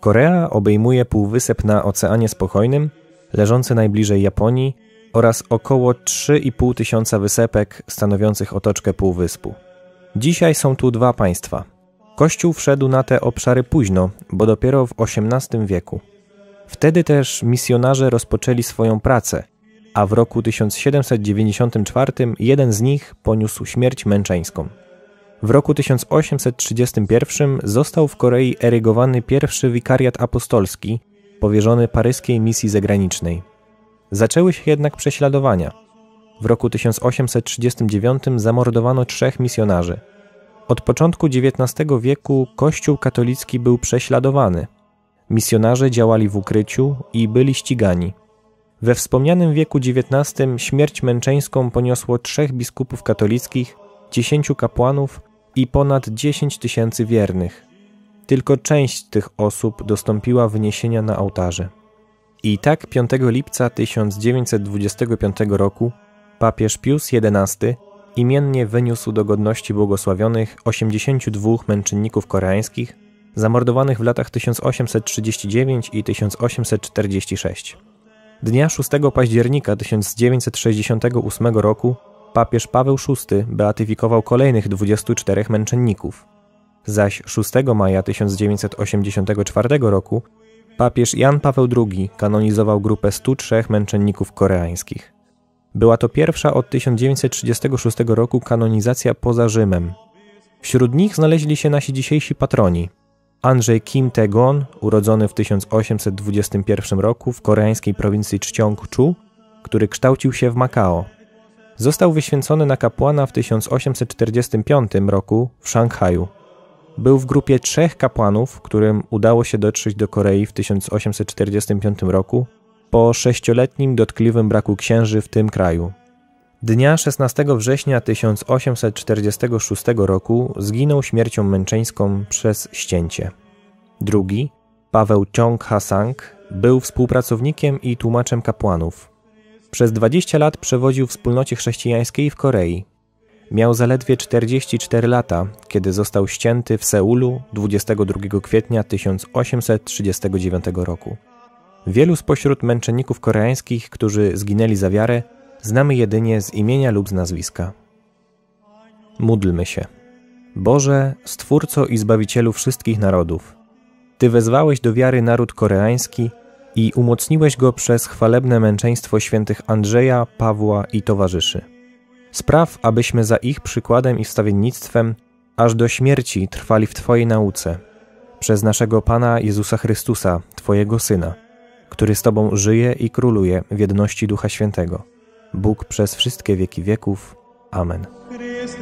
Korea obejmuje półwysep na Oceanie Spokojnym, leżący najbliżej Japonii oraz około 3,5 tysiąca wysepek stanowiących otoczkę półwyspu. Dzisiaj są tu dwa państwa. Kościół wszedł na te obszary późno, bo dopiero w XVIII wieku. Wtedy też misjonarze rozpoczęli swoją pracę, a w roku 1794 jeden z nich poniósł śmierć męczeńską. W roku 1831 został w Korei erygowany pierwszy wikariat apostolski, powierzony paryskiej misji zagranicznej. Zaczęły się jednak prześladowania. W roku 1839 zamordowano trzech misjonarzy. Od początku XIX wieku Kościół katolicki był prześladowany. Misjonarze działali w ukryciu i byli ścigani. We wspomnianym wieku XIX śmierć męczeńską poniosło trzech biskupów katolickich, dziesięciu kapłanów i ponad 10 tysięcy wiernych. Tylko część tych osób dostąpiła wyniesienia na ołtarze. I tak 5 lipca 1925 roku papież Pius XI imiennie wyniósł do godności błogosławionych 82 męczenników koreańskich zamordowanych w latach 1839 i 1846. Dnia 6 października 1968 roku papież Paweł VI beatyfikował kolejnych 24 męczenników. Zaś 6 maja 1984 roku papież Jan Paweł II kanonizował grupę 103 męczenników koreańskich. Była to pierwsza od 1936 roku kanonizacja poza Rzymem. Wśród nich znaleźli się nasi dzisiejsi patroni. Andrzej Kim Tae-gon, urodzony w 1821 roku w koreańskiej prowincji Czciong-chu, który kształcił się w Makao. Został wyświęcony na kapłana w 1845 roku w Szanghaju. Był w grupie trzech kapłanów, którym udało się dotrzeć do Korei w 1845 roku po sześcioletnim dotkliwym braku księży w tym kraju. Dnia 16 września 1846 roku zginął śmiercią męczeńską przez ścięcie. Drugi, Paweł Ciong Hasang, był współpracownikiem i tłumaczem kapłanów. Przez 20 lat przewodził wspólnocie chrześcijańskiej w Korei. Miał zaledwie 44 lata, kiedy został ścięty w Seulu 22 kwietnia 1839 roku. Wielu spośród męczenników koreańskich, którzy zginęli za wiarę, znamy jedynie z imienia lub z nazwiska. Módlmy się. Boże, Stwórco i Zbawicielu wszystkich narodów, ty wezwałeś do wiary naród koreański i umocniłeś go przez chwalebne męczeństwo świętych Andrzeja, Pawła i towarzyszy. Spraw, abyśmy za ich przykładem i wstawiennictwem aż do śmierci trwali w Twojej nauce, przez naszego Pana Jezusa Chrystusa, Twojego Syna, który z Tobą żyje i króluje w jedności Ducha Świętego. Bóg przez wszystkie wieki wieków. Amen. Christ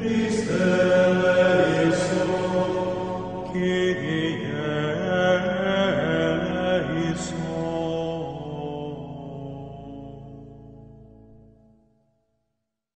Christe